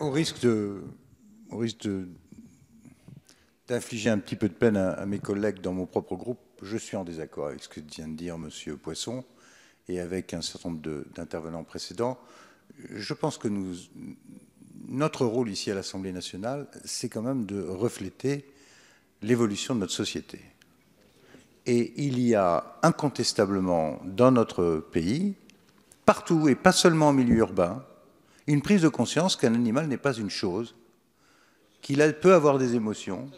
Au risque de, d'infliger un petit peu de peine à, mes collègues dans mon propre groupe, je suis en désaccord avec ce que vient de dire Monsieur Poisson et avec un certain nombre d'intervenants précédents. Je pense que nous, notre rôle ici à l'Assemblée nationale, c'est quand même de refléter l'évolution de notre société. Et il y a incontestablement dans notre pays, partout et pas seulement en milieu urbain, une prise de conscience qu'un animal n'est pas une chose, qu'il peut avoir des émotions,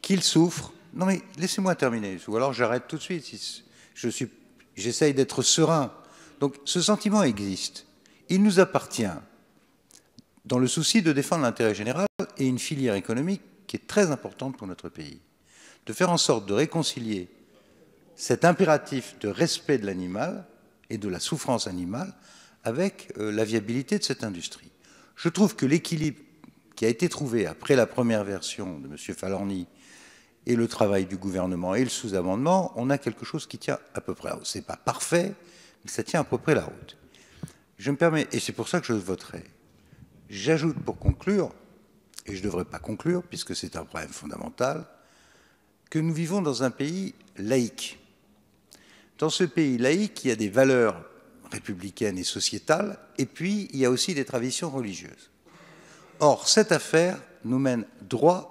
qu'il souffre. Non mais laissez-moi terminer, ou alors j'arrête tout de suite. si Je suis, j'essaye d'être serein. Donc ce sentiment existe. Il nous appartient, dans le souci de défendre l'intérêt général et une filière économique qui est très importante pour notre pays, de faire en sorte de réconcilier cet impératif de respect de l'animal et de la souffrance animale avec euh, la viabilité de cette industrie. Je trouve que l'équilibre qui a été trouvé après la première version de M. Falorni et le travail du gouvernement et le sous-amendement, on a quelque chose qui tient à peu près la route. Ce n'est pas parfait, mais ça tient à peu près la route. Je me permets, et c'est pour ça que je voterai, j'ajoute pour conclure, et je ne devrais pas conclure puisque c'est un problème fondamental, que nous vivons dans un pays laïque. Dans ce pays laïque, il y a des valeurs républicaines et sociétales, et puis il y a aussi des traditions religieuses. Or, cette affaire nous mène droit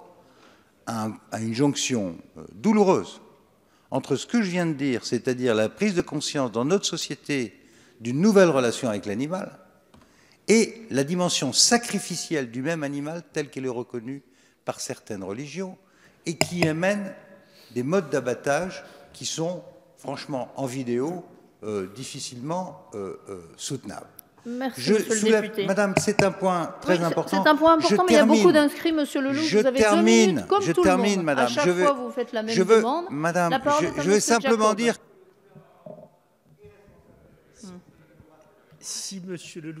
à une jonction euh, douloureuse entre ce que je viens de dire, c'est-à-dire la prise de conscience dans notre société d'une nouvelle relation avec l'animal, et la dimension sacrificielle du même animal telle qu'elle est reconnue par certaines religions, et qui amène des modes d'abattage qui sont, franchement, en vidéo, euh, difficilement euh, euh, soutenables. Merci, Je monsieur le soulève- député. Madame, c'est un point très Oui, important. C'est un point Je important, mais il y a beaucoup d'inscrits, monsieur Leloup. Je vous avez deux termine, minutes, comme je tout termine, le monde. madame. À chaque je veux, fois, vous faites la même je veux, demande. Madame, La parole je, est à je vais monsieur simplement Jacob. dire Si Monsieur Leloup